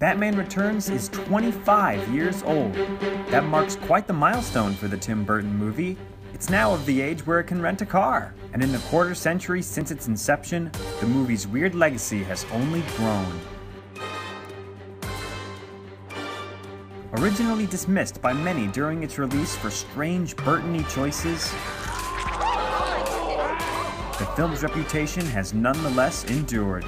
Batman Returns is 25 years old. That marks quite the milestone for the Tim Burton movie. It's now of the age where it can rent a car, and in the quarter century since its inception, the movie's weird legacy has only grown. Originally dismissed by many during its release for strange Burton-y choices, the film's reputation has nonetheless endured.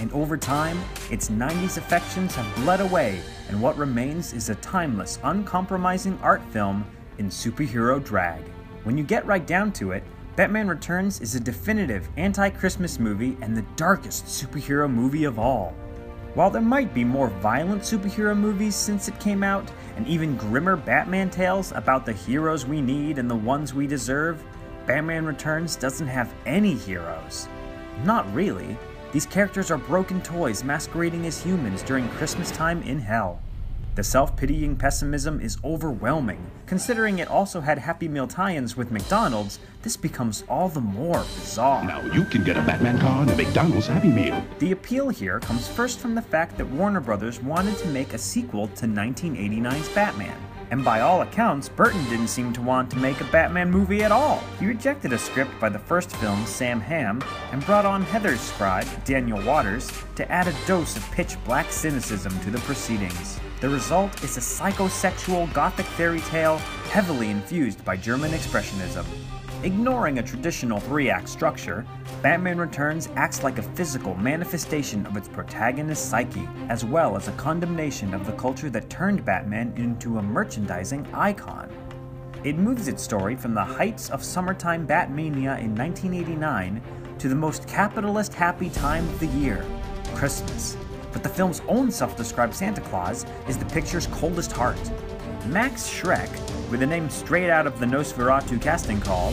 And over time, its 90s affections have bled away, and what remains is a timeless, uncompromising art film in superhero drag. When you get right down to it, Batman Returns is a definitive anti Christmas movie and the darkest superhero movie of all. While there might be more violent superhero movies since it came out, and even grimmer Batman tales about the heroes we need and the ones we deserve, Batman Returns doesn't have any heroes. Not really. These characters are broken toys masquerading as humans during Christmas time in hell. The self pitying pessimism is overwhelming. Considering it also had Happy Meal tie ins with McDonald's, this becomes all the more bizarre. Now you can get a Batman car and a McDonald's Happy Meal. The appeal here comes first from the fact that Warner Brothers wanted to make a sequel to 1989's Batman. And by all accounts, Burton didn't seem to want to make a Batman movie at all. He rejected a script by the first film's Sam Hamm and brought on Heathers scribe, Daniel Waters, to add a dose of pitch black cynicism to the proceedings. The result is a psychosexual gothic fairy tale heavily infused by German Expressionism. Ignoring a traditional three act structure, Batman Returns acts like a physical manifestation of its protagonist's psyche, as well as a condemnation of the culture that turned Batman into a merchandising icon. It moves its story from the heights of summertime Batmania in 1989 to the most capitalist happy time of the year, Christmas. But the film's own self described Santa Claus is the picture's coldest heart. Max Schreck, with a name straight out of the Nosferatu casting call,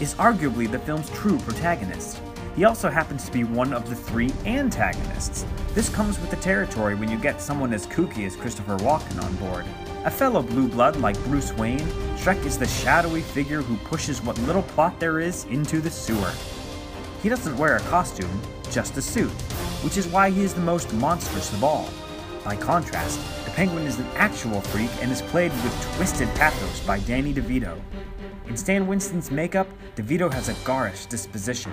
is arguably the film's true protagonist. He also happens to be one of the three antagonists. This comes with the territory when you get someone as kooky as Christopher Walken on board. A fellow blue blood like Bruce Wayne, Schreck is the shadowy figure who pushes what little plot there is into the sewer. He doesn't wear a costume, just a suit, which is why he is the most monstrous of all. By contrast, the Penguin is an actual freak and is played with twisted pathos by Danny DeVito. In Stan Winston's makeup, DeVito has a garish disposition.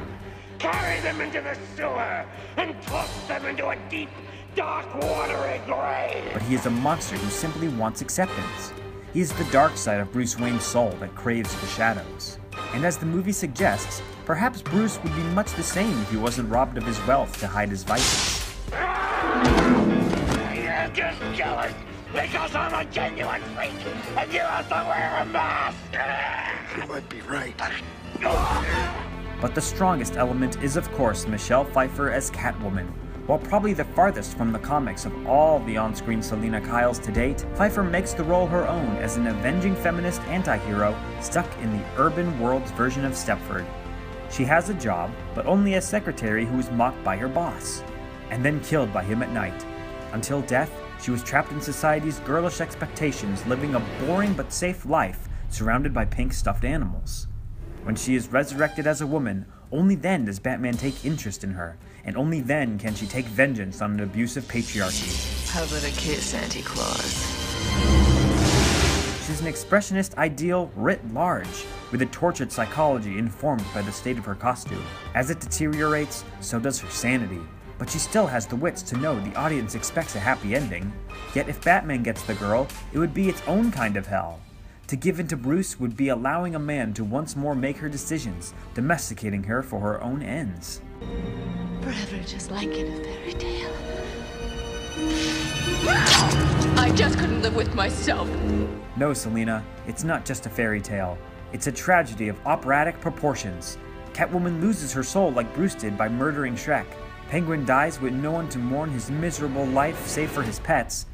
Carry them into the sewer and toss them into a deep, dark, watery grave. But he is a monster who simply wants acceptance. He is the dark side of Bruce Wayne's soul that craves the shadows. And as the movie suggests, perhaps Bruce would be much the same if he wasn't robbed of his wealth to hide his vices. Just jealous because I'm a genuine freak and you have to wear a mask. You might be right. But the strongest element is, of course, Michelle Pfeiffer as Catwoman. While probably the farthest from the comics of all the on screen Selina Kyles to date, Pfeiffer makes the role her own as an avenging feminist anti hero stuck in the urban world's version of Stepford. She has a job, but only as secretary who is mocked by her boss, and then killed by him at night. Until death, she was trapped in society's girlish expectations, living a boring but safe life surrounded by pink stuffed animals. When she is resurrected as a woman, only then does Batman take interest in her, and only then can she take vengeance on an abusive patriarchy. How about a kiss, Santa Claus? She's an expressionist ideal writ large, with a tortured psychology informed by the state of her costume. As it deteriorates, so does her sanity. But she still has the wits to know the audience expects a happy ending. Yet if Batman gets the girl, it would be its own kind of hell. To give in to Bruce would be allowing a man to once more make her decisions, domesticating her for her own ends. Forever just like in a fairy tale. I just couldn't live with myself. No, Selina, it's not just a fairy tale. It's a tragedy of operatic proportions. Catwoman loses her soul like Bruce did by murdering Schreck. Penguin dies with no one to mourn his miserable life save for his pets.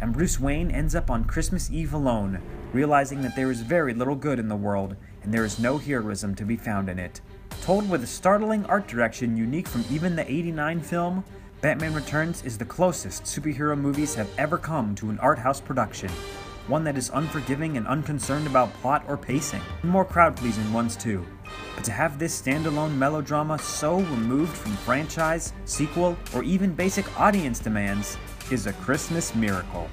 And Bruce Wayne ends up on Christmas Eve alone, realizing that there is very little good in the world and there is no heroism to be found in it. Told with a startling art direction unique from even the 89 film, Batman Returns is the closest superhero movies have ever come to an art house production. One that is unforgiving and unconcerned about plot or pacing. More crowd pleasing ones too. But to have this standalone melodrama so removed from franchise, sequel, or even basic audience demands is a Christmas miracle.